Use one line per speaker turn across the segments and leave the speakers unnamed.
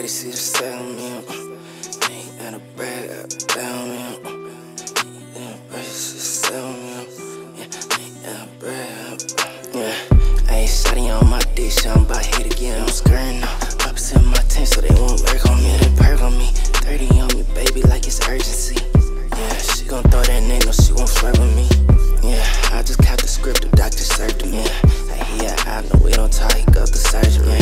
ready, see the settlement. Ain't got a brag up down me. Uh, yeah, ready, see the settlement. Yeah, ain't got a up. Uh, yeah, I ain't uh, shotty on my dick, shit, I'm about hit again. I'm skirting off. Pops in my tent so they won't lurk on me. They perk on me. 30 on me, baby, like it's urgency. Yeah, she gon' throw that name, no, she won't flirt with me. Yeah, I just caught the script, the doctor served me. I hear, I know we don't talk, he got the surgery.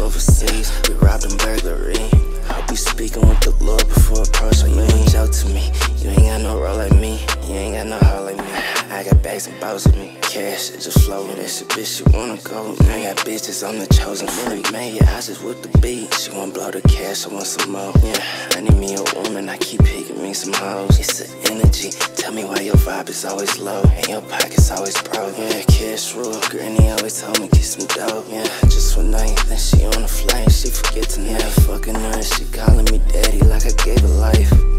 Overseas, we him burglary. I'll be speaking with the Lord before approach, you ain't out to me. You ain't got no role like me, you ain't got no hoe like me. I got bags and bottles with me, cash it just flowing. That a bitch, you wanna go? I got bitches, I'm the chosen freak. Man, yeah, I just whip the beat. She wanna blow the cash, I want some more. Yeah, I need me I keep picking me some hoes. It's the energy, tell me why your vibe is always low and your pockets always broke. Yeah, cash rule, granny always told me get some dope. Yeah, just for night, then she on the flight, she forget to yeah, fucking her, she calling me daddy like I gave her life.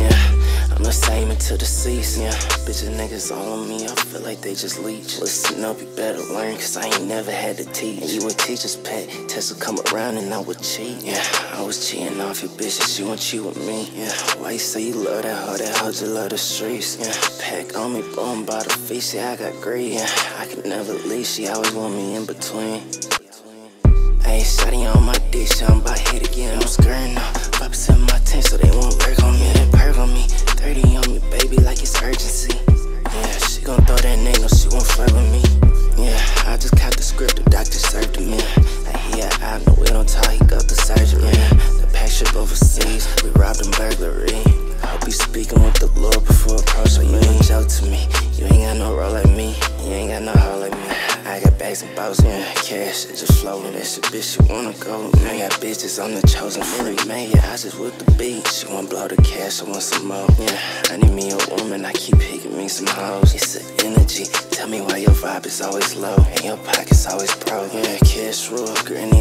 Yeah, I'm the same until the cease. Yeah, bitches niggas all on me, I feel like they just leech. Listen up, you better learn cause I ain't never had to teach. And you a teacher's pet, test will come around and I would cheat. Yeah, I was cheating off your bitches, she won't cheat with me. Yeah, why you say you love that hoe, that hoe just love the streets. Yeah, pack on me, boom, by the face, yeah, I got greed. Yeah, I can never leave, she always want me in between. Ain't shotty on my dick, I'm about hit again. I'm skirting we burglary. I'll be speaking with the Lord before approach, so you ain't joke to me. You ain't got no role like me, you ain't got no hoe like me. I got bags and bottles, yeah, cash, it just flowing. That shit, bitch, you wanna go? I got bitches, I'm the chosen freak. Man, yeah, I just whip the beat. She wanna blow the cash, I want some more. Yeah, I need me a woman, I keep picking me some hoes. It's the energy, tell me why your vibe is always low and your pockets always broke. Yeah, cash rule, granny